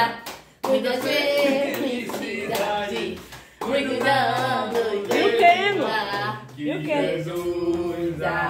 vida, muita felicidade, cuidando e o que Jesus dá.